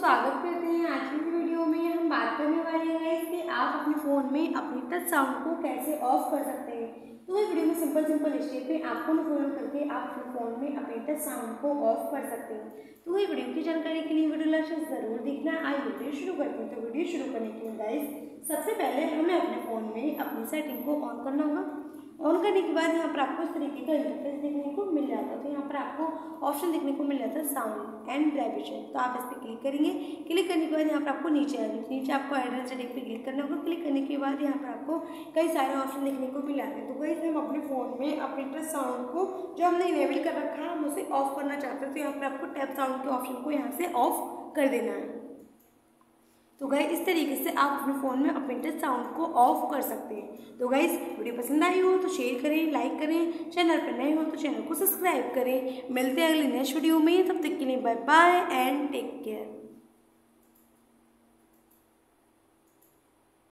स्वागत करते हैं आज की वीडियो में। हम बात करने वाले हैं कि आप अपने फ़ोन में अपनी टच साउंड को कैसे ऑफ़ कर सकते हैं। तो ये वीडियो में सिंपल सिंपल स्टेप पे आपको फॉलो करके आप अपने फ़ोन में अपने टच साउंड को ऑफ़ कर सकते हैं। तो ये वीडियो की जानकारी के लिए वीडियो लास्ट ज़रूर देखना। आई वीडियो शुरू करते हैं। तो वीडियो शुरू करने के लिए गाइस सबसे पहले हमें अपने फ़ोन में अपनी सेटिंग को ऑन करना होगा। ऑन करने के बाद यहाँ पर आपको इस तरीके का इंटरफेस देखने को मिल जाता है तो यहाँ पर आपको ऑप्शन देखने को मिल जाता है साउंड एंड वाइब्रेशन तो आप इस पर क्लिक करेंगे। क्लिक करने के बाद यहाँ पर आपको नीचे आ जाए नीचे आपको एड्रेस सेटिंग पर क्लिक करना होगा। क्लिक करने के बाद यहाँ पर आपको कई सारे ऑप्शन देखने को मिल जाते हैं। तो वही हम अपने फ़ोन में अपने टच साउंड को जो हमने इनेबल कर रखा है, हम उसे ऑफ़ करना चाहते हैं तो यहाँ पर आपको टैप साउंड के ऑप्शन को यहाँ से ऑफ़ कर देना है। तो गाइज़ इस तरीके से आप अपने फ़ोन में अपने टच साउंड को ऑफ़ कर सकते हैं। तो गाइज़ वीडियो पसंद आई हो तो शेयर करें लाइक करें चैनल पर नए हो तो चैनल को सब्सक्राइब करें। मिलते हैं अगले नेक्स्ट वीडियो में। तब तक के लिए bye bye and take care